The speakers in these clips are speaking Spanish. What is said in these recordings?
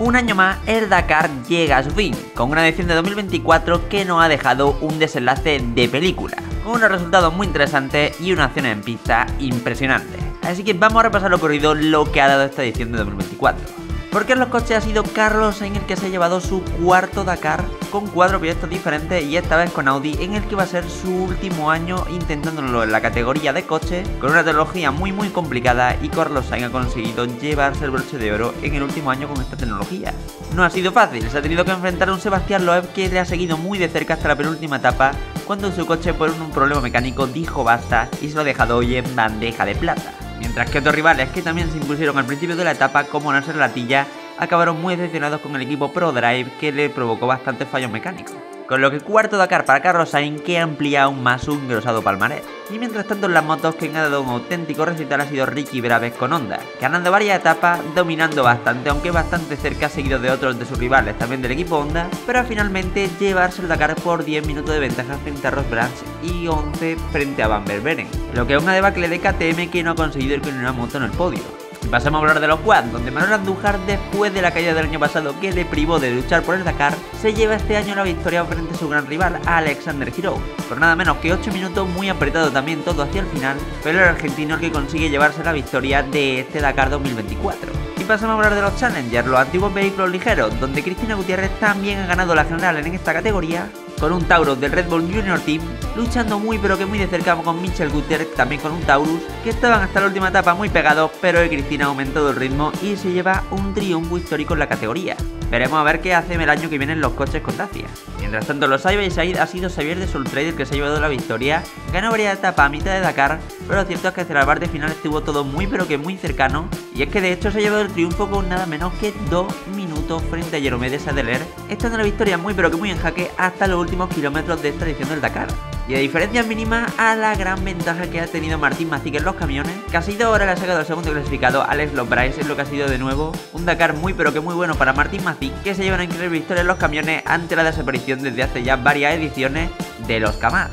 Un año más, el Dakar llega a su fin, con una edición de 2024 que nos ha dejado un desenlace de película, con unos resultados muy interesantes y una acción en pista impresionante. Así que vamos a repasar lo ocurrido, lo que ha dado esta edición de 2024. Porque en los coches ha sido Carlos en el que se ha llevado su cuarto Dakar con cuatro proyectos diferentes y esta vez con Audi en el que va a ser su último año intentándolo en la categoría de coche con una tecnología muy muy complicada y Carlos Sainz ha conseguido llevarse el broche de oro en el último año con esta tecnología. No ha sido fácil, se ha tenido que enfrentar a un Sebastián Loeb que le ha seguido muy de cerca hasta la penúltima etapa cuando su coche por un problema mecánico dijo basta y se lo ha dejado hoy en bandeja de plata mientras que otros rivales que también se impusieron al principio de la etapa, como Nasser Latilla, acabaron muy decepcionados con el equipo Pro Drive que le provocó bastantes fallos mecánicos con lo que cuarto Dakar para Carlos Sainz que amplía aún más su engrosado palmarés. Y mientras tanto en las motos quien ha dado un auténtico recital ha sido Ricky Braves con Honda, ganando varias etapas, dominando bastante, aunque bastante cerca seguido de otros de sus rivales también del equipo Honda, pero finalmente llevarse el Dakar por 10 minutos de ventaja frente a Ross Branch y 11 frente a Van Berberen, lo que es una debacle de KTM que no ha conseguido ir con una moto en el podio. Pasamos a hablar de los quads, donde Manuel Andújar, después de la caída del año pasado que le privó de luchar por el Dakar, se lleva este año la victoria frente a su gran rival, Alexander Giro. Por nada menos que 8 minutos, muy apretado también todo hacia el final, pero el argentino el que consigue llevarse la victoria de este Dakar 2024. Y pasamos a hablar de los Challengers, los antiguos vehículos ligeros, donde Cristina Gutiérrez también ha ganado la general en esta categoría, con un Taurus del Red Bull Junior Team, luchando muy pero que muy de cerca con Michel Gutiérrez, también con un Taurus, que estaban hasta la última etapa muy pegados, pero Cristina ha aumentado el ritmo y se lleva un triunfo histórico en la categoría. Veremos a ver qué hace el año que viene en los coches con Dacia. Mientras tanto, los y Said ha sido Xavier de Soltrader que se ha llevado la victoria. Ganó varias etapas a mitad de Dakar, pero lo cierto es que hacia la parte final estuvo todo muy pero que muy cercano. Y es que de hecho se ha llevado el triunfo con nada menos que 2 minutos frente a Jerome de Sadeler, estando la victoria muy pero que muy en jaque hasta los últimos kilómetros de esta edición del Dakar. Y a diferencia mínima a la gran ventaja que ha tenido Martín Macique en los camiones, que ha sido ahora ha sacado el segundo clasificado Alex Lombrice, es lo que ha sido de nuevo un Dakar muy pero que muy bueno para Martín Macique, que se lleva una increíble victoria en los camiones ante la desaparición desde hace ya varias ediciones de los Kamaz.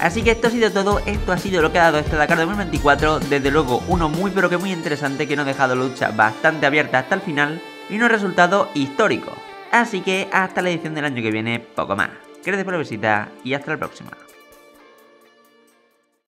Así que esto ha sido todo, esto ha sido lo que ha dado este Dakar 2024, desde luego uno muy pero que muy interesante que nos ha dejado lucha bastante abierta hasta el final y un resultado histórico. Así que hasta la edición del año que viene, poco más. Gracias por la visita y hasta la próxima.